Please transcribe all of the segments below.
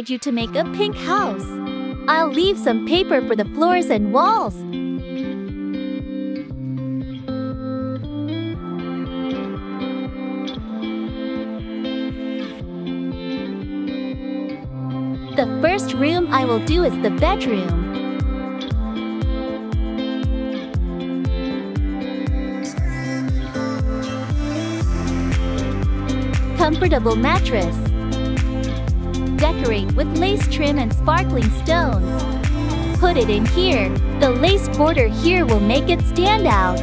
guide you to make a pink house. I'll leave some paper for the floors and walls. The first room I will do is the bedroom. Comfortable mattress. Decorate with lace trim and sparkling stones. Put it in here. The lace border here will make it stand out.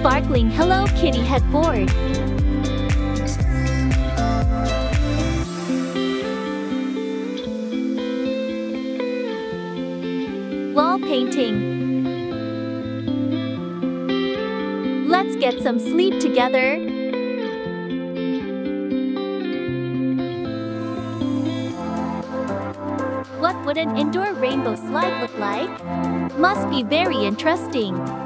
Sparkling Hello Kitty headboard. Wall painting. Get some sleep together. What would an indoor rainbow slide look like? Must be very interesting.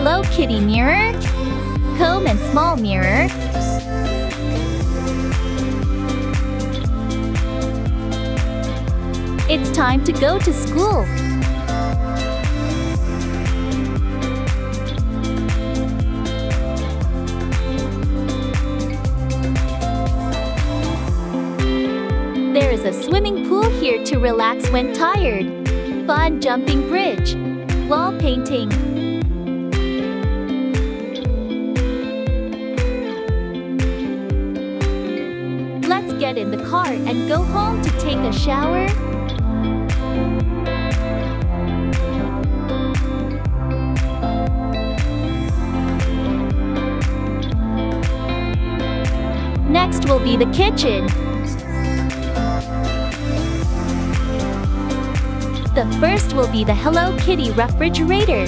Hello Kitty mirror. Comb and small mirror. It's time to go to school. There is a swimming pool here to relax when tired. Fun jumping bridge. Wall painting. Car and go home to take a shower. Next will be the kitchen. The first will be the Hello Kitty refrigerator.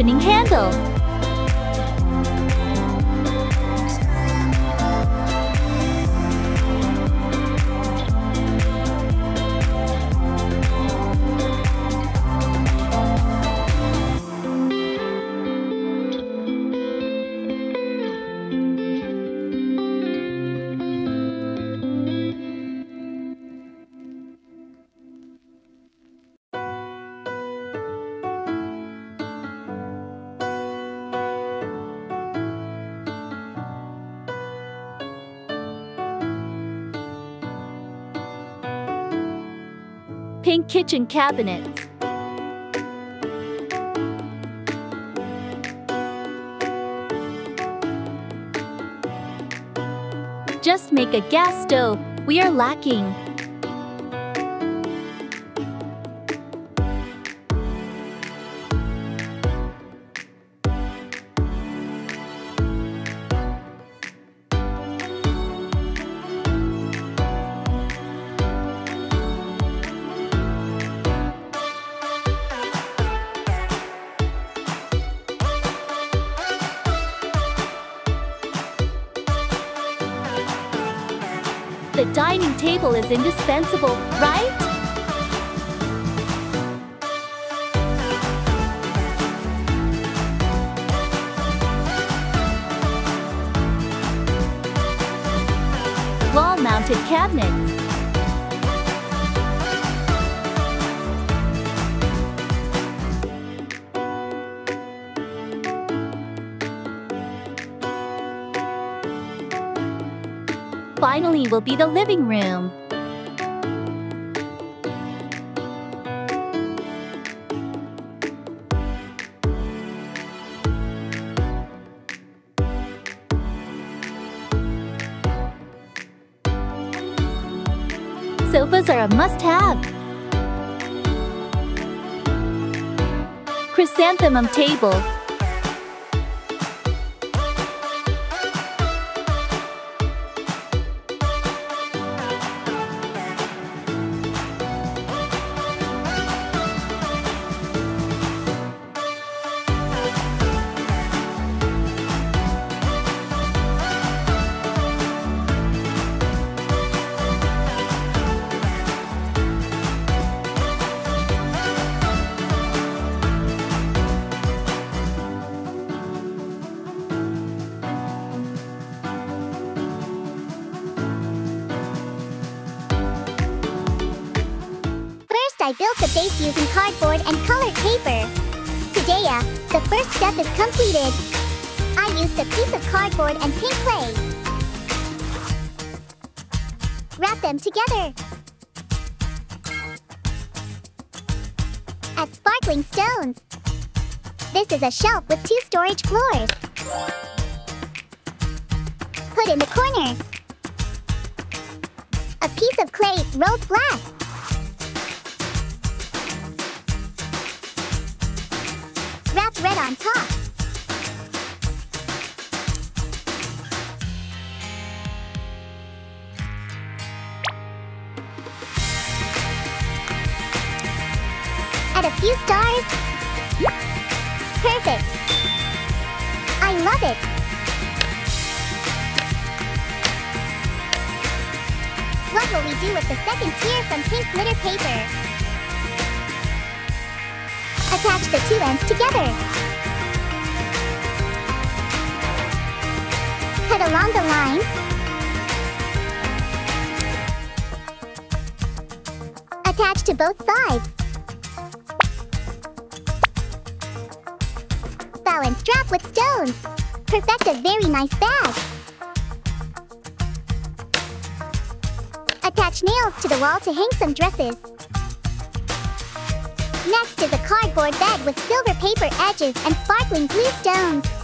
Opening handle. Kitchen cabinets. Just make a gas stove. We are lacking. Is indispensable, right? Wall-mounted cabinets. Finally will be the living room. Are a must-have. chrysanthemum table. Built the base using cardboard and colored paper. Today, uh, the first step is completed. I used a piece of cardboard and pink clay. Wrap them together. Add sparkling stones. This is a shelf with two storage floors. Put in the corner. A piece of clay rolled flat. On top. Add a few stars. Perfect. I love it. What will we do with the second tier from pink glitter paper? Attach the two ends together. Along the lines. Attach to both sides. And strap with stones. Perfect a very nice bag. Attach nails to the wall to hang some dresses. Next is a cardboard bed with silver paper edges and sparkling blue stones.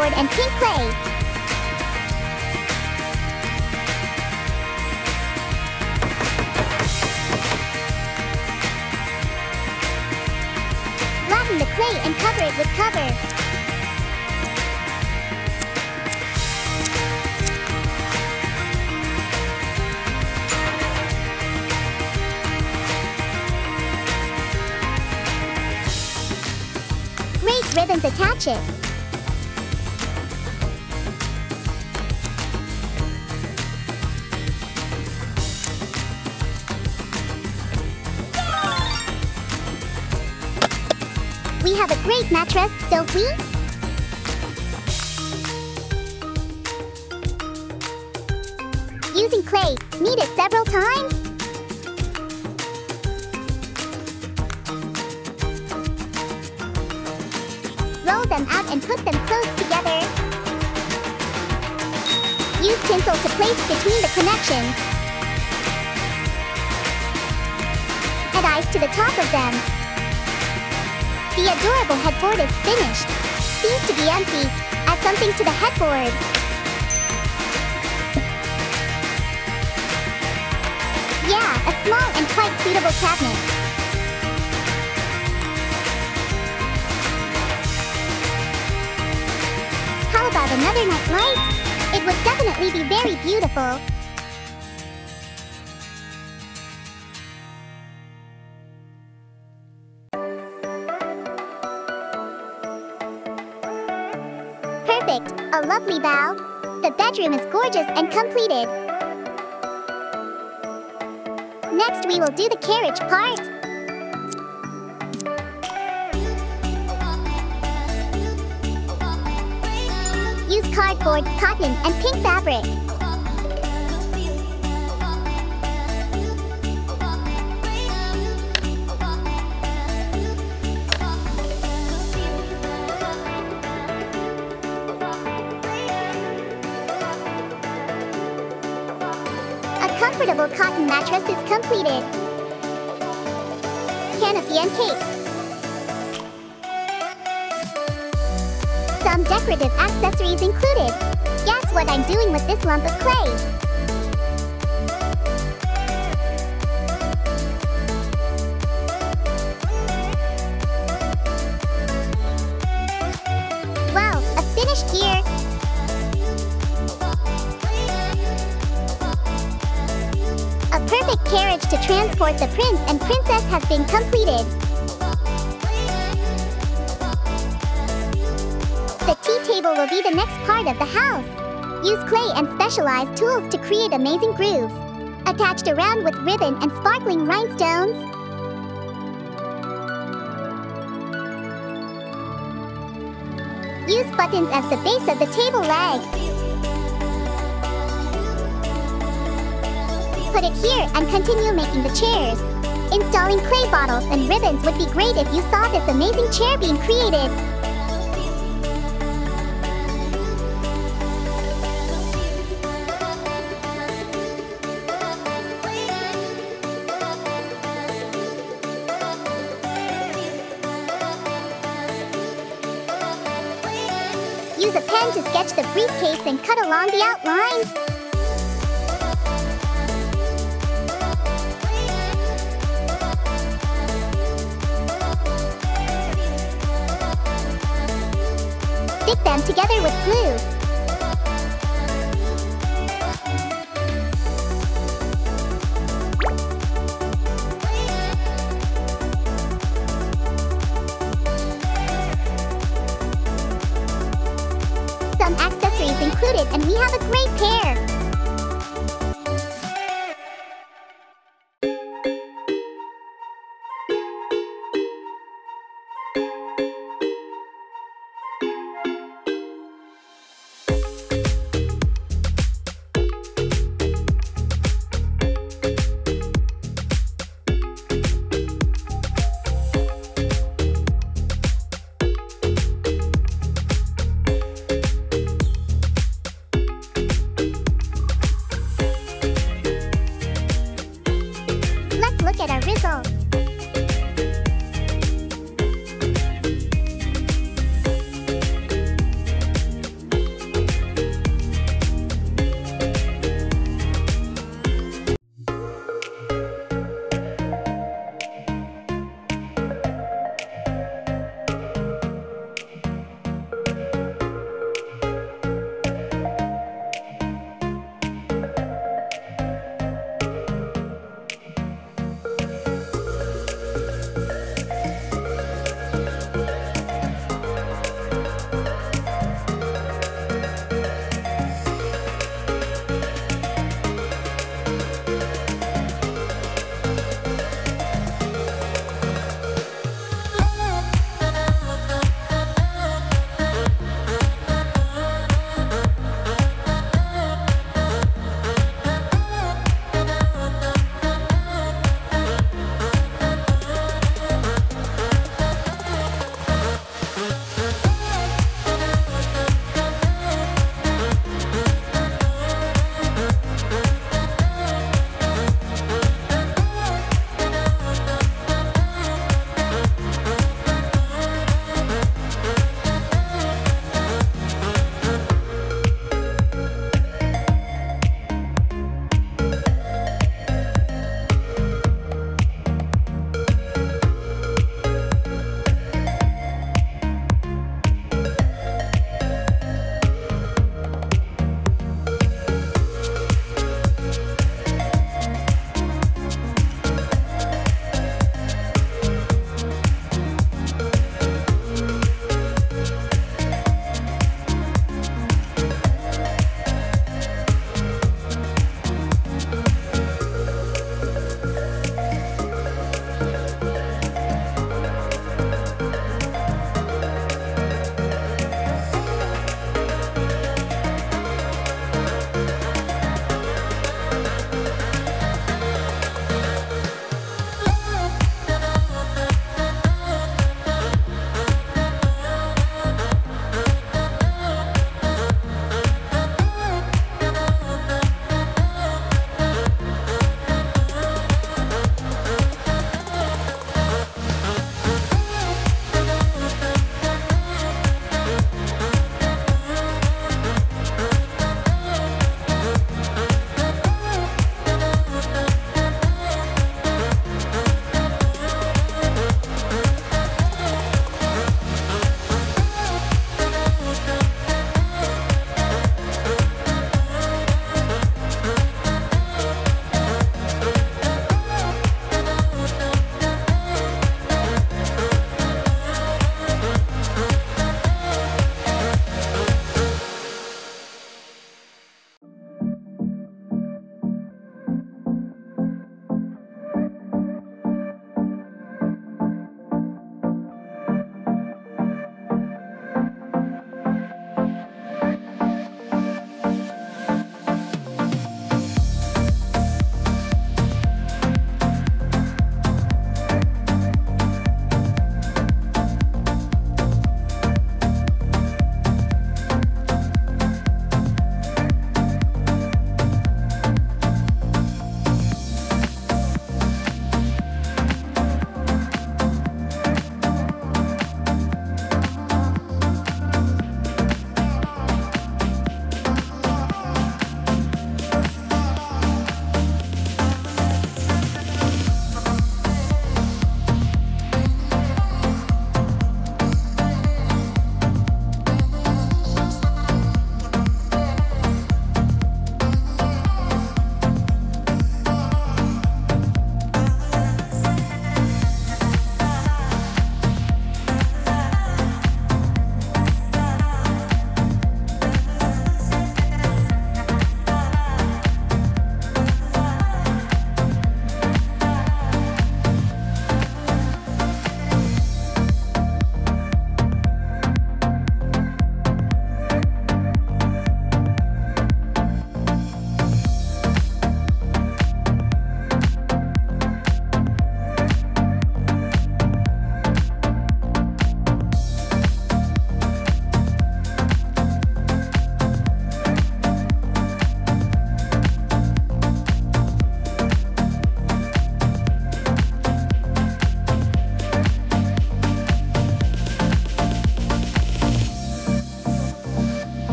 Cardboard and pink clay. Flatten the clay and cover it with cover. Ribbons attach it. Mattress, don't we? Using clay, knead it several times. Roll them out and put them close together. Use tinsel to place between the connections. Add ice to the top of them. The adorable headboard is finished. Seems to be empty. Add something to the headboard. Yeah, a small and quite suitable cabinet. How about another night light? It would definitely be very beautiful. Perfect, a lovely bow. The bedroom is gorgeous and completed. Next we will do the carriage part. Use cardboard, cotton, and pink fabric. Cotton mattress is completed. Canopy and cakes. some decorative accessories included. Guess what I'm doing with this lump of clay? Finished gear. Carriage to transport the prince and princess has been completed. The tea table will be the next part of the house. Use clay and specialized tools to create amazing grooves. Attached around with ribbon and sparkling rhinestones. Use buttons as the base of the table legs. Put it here and continue making the chairs. Installing clay bottles and ribbons would be great if you saw this amazing chair being created. Use a pen to sketch the briefcase and cut along the outline. Together with glue.